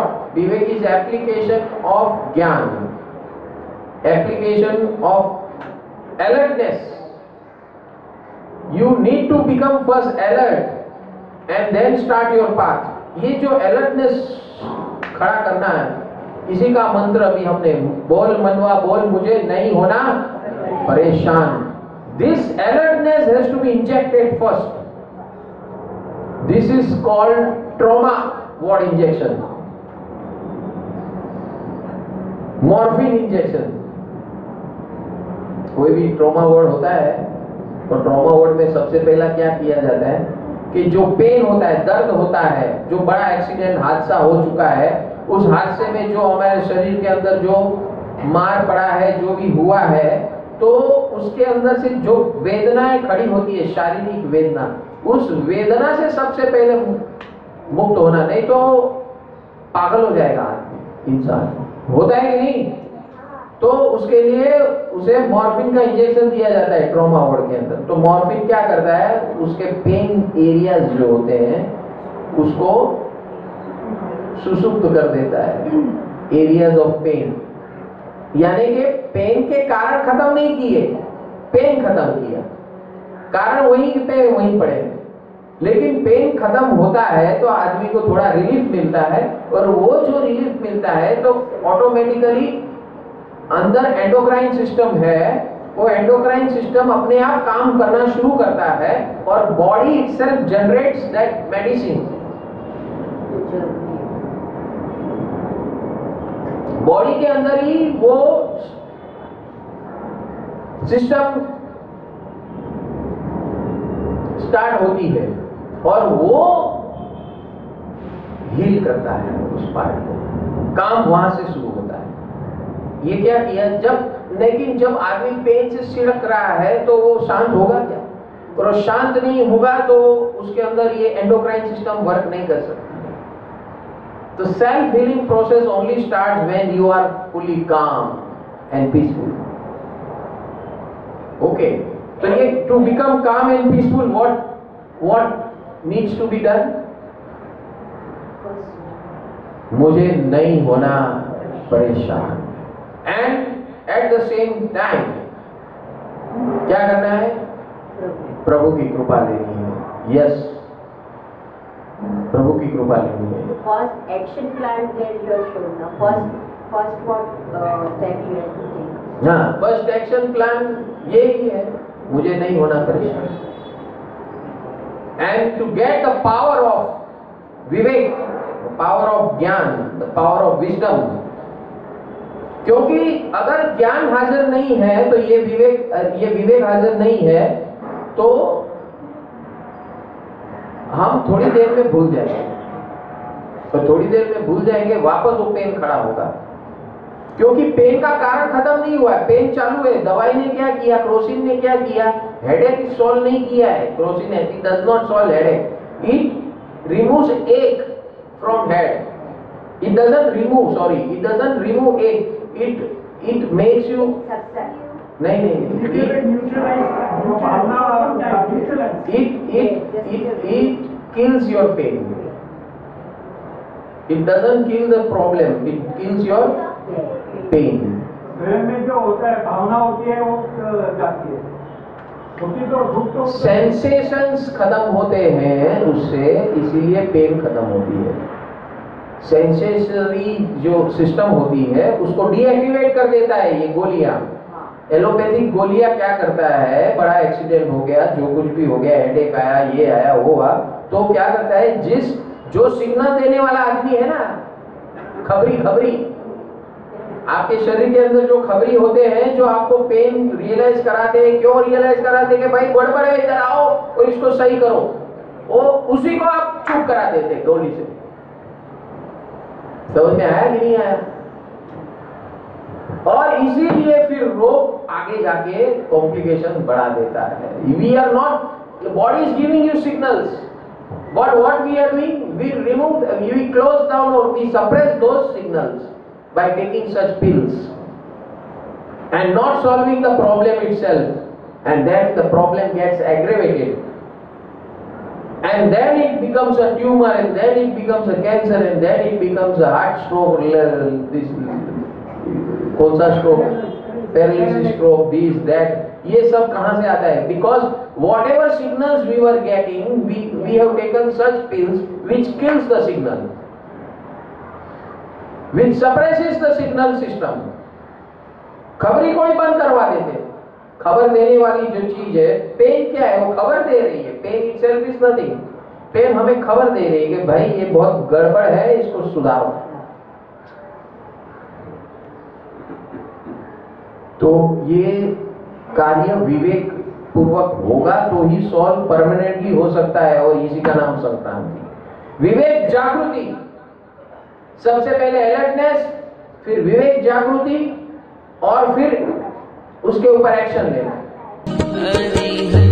what? Vivek is application of Gyan, application of alertness. You need to become first alert and then start your path. ये जो alertness खड़ा करना है इसी का मंत्र अभी हमने बोल मनवा बोल मुझे नहीं होना परेशान This alertness has to be injected first. This is called trauma word injection. Morphine injection. कोई भी ट्रॉमा वर्ड होता है तो ट्रॉमा वर्ड में सबसे पहला क्या किया जाता है कि जो पेन होता है, दर्द होता है, जो बड़ा एक्सीडेंट हादसा हो चुका है, उस हादसे में जो हमारे शरीर के अंदर जो मार पड़ा है, जो भी हुआ है तो उसके अंदर से जो वेदनाएँ खड़ी होती है, शारीरिक वेदना, उस वेदना से सबसे पहले मुक्त होना, नहीं तो पागल हो जाएगा इंसान। होता है कि नहीं? तो उसके लिए उसे मॉर्फिन का इंजेक्शन दिया जाता है ट्रोमा वार्ड के अंदर। तो मॉर्फिन क्या करता है? उसके पेन एरियाज़ जो होते हैं, उसको सुसुप्त कर देता है। एरियाज़ ऑफ़ पेन यानी कि पेन के कारण खत्म नहीं किए पेन खत्म किया। कारण वहीं पे, वहीं पड़े लेकिन पेन खत्म होता है तो आदमी को थोड़ा रिलीफ मिलता है और वो जो रिलीफ मिलता है तो ऑटोमेटिकली अंदर एंडोक्राइन सिस्टम है, वो एंडोक्राइन सिस्टम अपने आप काम करना शुरू करता है और body itself generates that medicine body के अंदर ही वो सिस्टम स्टार्ट होती है। और वो हील करता है उस पार्ट को। काम वहाँ से शुरू होता है। ये क्या किया? जब, लेकिन जब आदमी पेन से सिड़क रहा है तो वो शांत होगा क्या? और शांत नहीं होगा तो उसके अंदर ये एंडोक्राइन सिस्टम वर्क नहीं कर सकता। तो self healing process only start when you are fully calm and peaceful okay तो ये to become calm and peaceful what what needs to be done. मुझे नहीं होना परेशान। And at the same time क्या करना है? प्रभु की कृपा लेनी है। Yes yes. प्रभु की कृपा लेनी है। First action plan first first action plan यही है। मुझे नहीं होना परेशान। And to get the power of विवेक पावर ऑफ़ ज्ञान द पावर ऑफ़ विजडम क्योंकि अगर ज्ञान हाजिर नहीं है तो ये विवेक ये विवेक हाजिर नहीं है तो हम थोड़ी देर में भूल जाएँगे। तो थोड़ी देर में भूल जाएँगे, वापस वो पेन खड़ा होगा। क्योंकि पेन का कारण खत्म नहीं हुआ है। पेन चालू है। दवाई ने क्या किया? क्रोसिन ने क्या किया? हेडेक सॉल्व नहीं किया है। Crocin it does not solve headache it removes ache from head it doesn't remove sorry it doesn't remove ache it it makes you. नहीं नहीं it it it it kills your pain. It doesn't kill the problem. It kills your pain प्रेम में जो होता है भावना होती है वो जाती है। होती तो तो सेंसेशंस खत्म होते हैं उससे इसीलिए पेन खत्म होती है। सेंसेशनरी जो सिस्टम होती है उसको डीएक्टिवेट कर देता है ये गोलियाँ। एलोपैथिक गोलियाँ क्या करता है? बड़ा एक्सीडेंट हो गया जो कुछ भी हो गया हेडेक आया ये आया वो हुआ। तो क्या करता है? जिस जो सिग्नल देने वाला आदमी है ना खबरी खबरी आपके शरीर के अंदर जो खबरी होते हैं, जो आपको पेन रियलाइज़ कराते हैं, क्यों रियलाइज़ कराते हैं कि भाई गड़बड़ है, इधर आओ और इसको सही करो। वो उसी को आप चुप करा देते हैं गोली से। समझ में आया कि नहीं आया? और इसीलिए फिर रोग आगे जाके कॉम्प्लिकेशन बढ़ा देता है। We are not body is giving you signals but what we are doing, we remove, we close down or we suppress those signals. by taking such pills and not solving the problem itself and then the problem gets aggravated and then it becomes a tumor and then it becomes a cancer and then it becomes a heart stroke l- this कौन सा stroke paralysis stroke this that ये सब कहाँ से आता है because whatever signals we were getting we we have taken such pills which kills the signal which suppresses the signal system. खबरी कोई बंद करवा देते। खबर देने वाली जो चीज़ है पेन क्या है, वो खबर दे रही है। Pain itself is nothing pain हमें खबर दे रही है कि भाई, ये बहुत गड़बड़ है, इसको सुधारो। तो ये कार्य विवेक पूर्वक होगा तो ही सॉल्व परमानेंटली हो सकता है और इसी का नाम संक्रांति। विवेक जागृति। सबसे पहले अलर्टनेस फिर विवेक जागृति और फिर उसके ऊपर एक्शन लेना